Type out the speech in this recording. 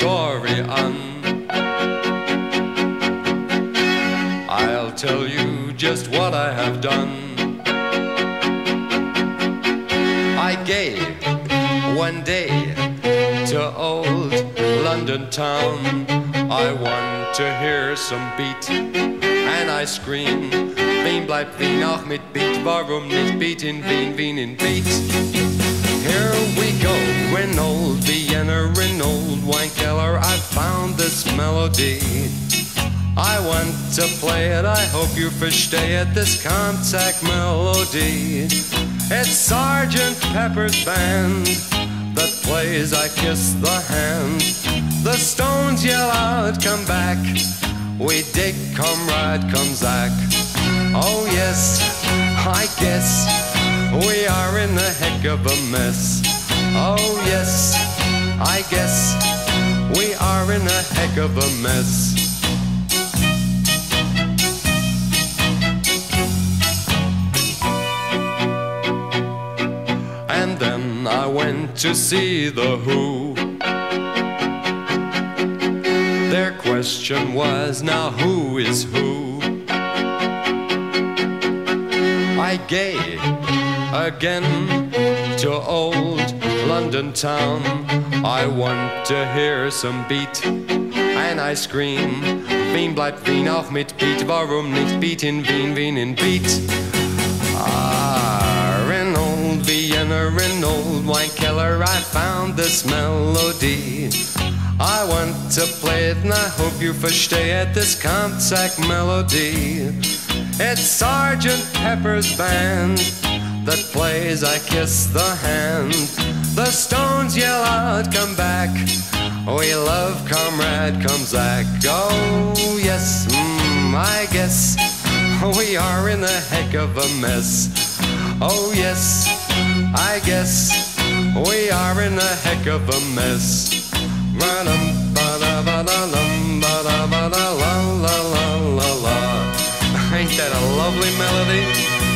story on. I'll tell you just what I have done. I gave one day to old London town. I want to hear some beat, and I scream. Wien bleibt Wien auch mit Beat. Warum nicht Beat in Wien, Wien in Beat? Here we go in old Vienna, in old this melody. I want to play it, I hope you versteh it, this contact melody. It's Sergeant Pepper's band that plays I Kiss the Hand. The Stones yell out, come back. We dig, comrade, Komzak. Oh yes, I guess we are in the heck of a mess. Oh yes, are in a heck of a mess. And then I went to see the Who. Their question was, now who is who? I gave again to old London town. I want to hear some beat. And I scream, Wien bleibt Wien auch mit Beat. Warum nicht Beat in Wien, Wien in Beat? Ah, in old Vienna, in old Weinkeller, I found this melody. I want to play it and I hope you versteh it, this contact melody. It's Sergeant Pepper's band that plays I Kiss the Hand. The Stones yell out, come back. We love comrade, Komzak. Oh, yes, mm, I guess we are in a heck of a mess. Oh, yes, I guess we are in a heck of a mess. Ba-dum, ba-da-ba-da-dum, melody?